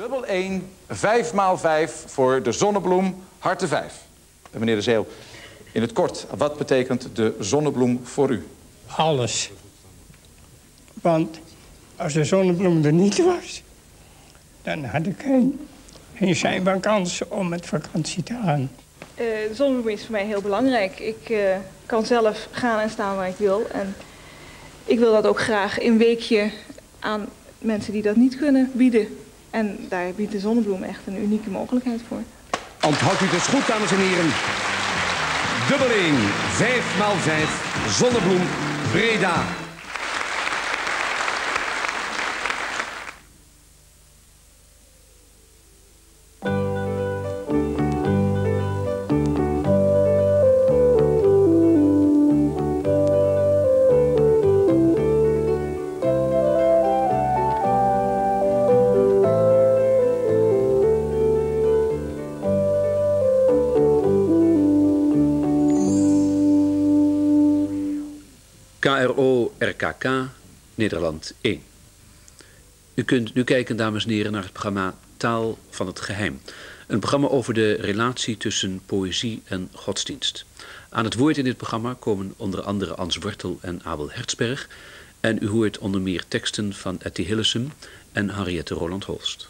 Dubbel 1, 5 maal 5 voor de zonnebloem, harte 5. Meneer de Zeel, in het kort, wat betekent de zonnebloem voor u? Alles. Want als de zonnebloem er niet was... dan had ik geen, geen schijn kans om met vakantie te gaan. Uh, de zonnebloem is voor mij heel belangrijk. Ik uh, kan zelf gaan en staan waar ik wil. En ik wil dat ook graag een weekje aan mensen die dat niet kunnen bieden. En daar biedt de zonnebloem echt een unieke mogelijkheid voor. Onthoud u dus goed, dames en heren. Dubbeling, 5 maal 5 zonnebloem, Breda. KRO-RKK Nederland 1. U kunt nu kijken, dames en heren, naar het programma Taal van het Geheim. Een programma over de relatie tussen poëzie en godsdienst. Aan het woord in dit programma komen onder andere Ans Wortel en Abel Hertzberg. En u hoort onder meer teksten van Etty Hillesum en Henriette Roland Holst.